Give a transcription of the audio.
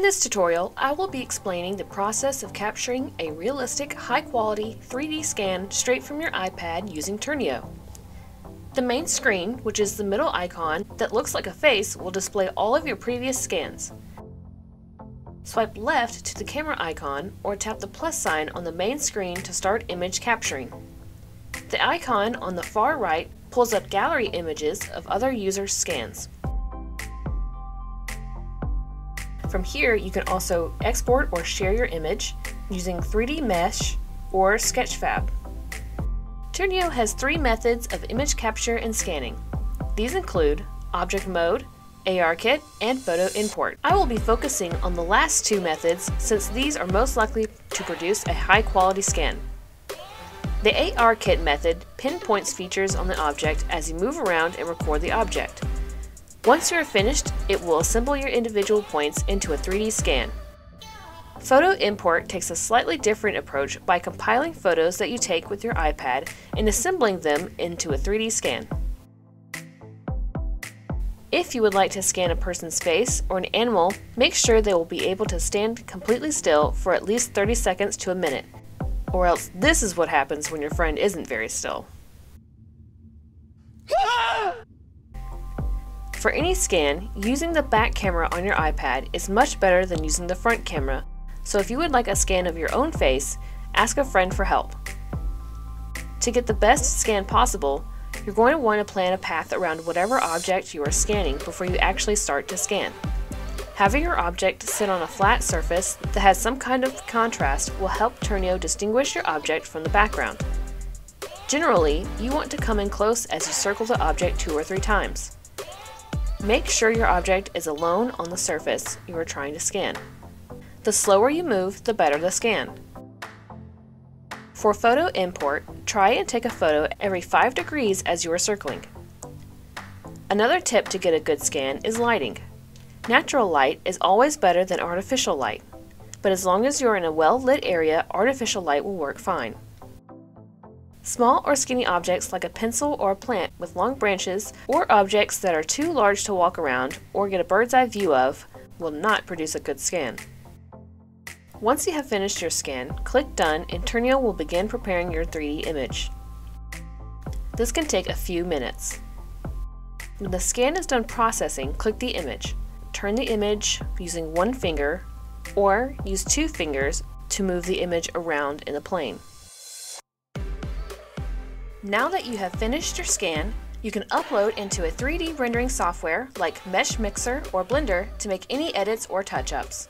this tutorial, I will be explaining the process of capturing a realistic, high-quality 3D scan straight from your iPad using Trnio. The main screen, which is the middle icon that looks like a face, will display all of your previous scans. Swipe left to the camera icon or tap the plus sign on the main screen to start image capturing. The icon on the far right pulls up gallery images of other users' scans. From here, you can also export or share your image using 3D Mesh or Sketchfab. Trnio has three methods of image capture and scanning. These include Object Mode, ARKit, and Photo Import. I will be focusing on the last two methods since these are most likely to produce a high quality scan. The ARKit method pinpoints features on the object as you move around and record the object. Once you are finished, it will assemble your individual points into a 3D scan. Photo Import takes a slightly different approach by compiling photos that you take with your iPad and assembling them into a 3D scan. If you would like to scan a person's face or an animal, make sure they will be able to stand completely still for at least 30 seconds to a minute. Or else this is what happens when your friend isn't very still. For any scan, using the back camera on your iPad is much better than using the front camera, so if you would like a scan of your own face, ask a friend for help. To get the best scan possible, you're going to want to plan a path around whatever object you are scanning before you actually start to scan. Having your object sit on a flat surface that has some kind of contrast will help Trnio distinguish your object from the background. Generally, you want to come in close as you circle the object two or three times. Make sure your object is alone on the surface you are trying to scan. The slower you move, the better the scan. For photo import, try and take a photo every 5 degrees as you are circling. Another tip to get a good scan is lighting. Natural light is always better than artificial light, but as long as you're in a well-lit area, artificial light will work fine. Small or skinny objects like a pencil or a plant with long branches, or objects that are too large to walk around or get a bird's eye view of, will not produce a good scan. Once you have finished your scan, click Done and Trnio will begin preparing your 3D image. This can take a few minutes. When the scan is done processing, click the image. Turn the image using one finger, or use two fingers to move the image around in the plane. Now that you have finished your scan, you can upload into a 3D rendering software like Mesh Mixer or Blender to make any edits or touch-ups.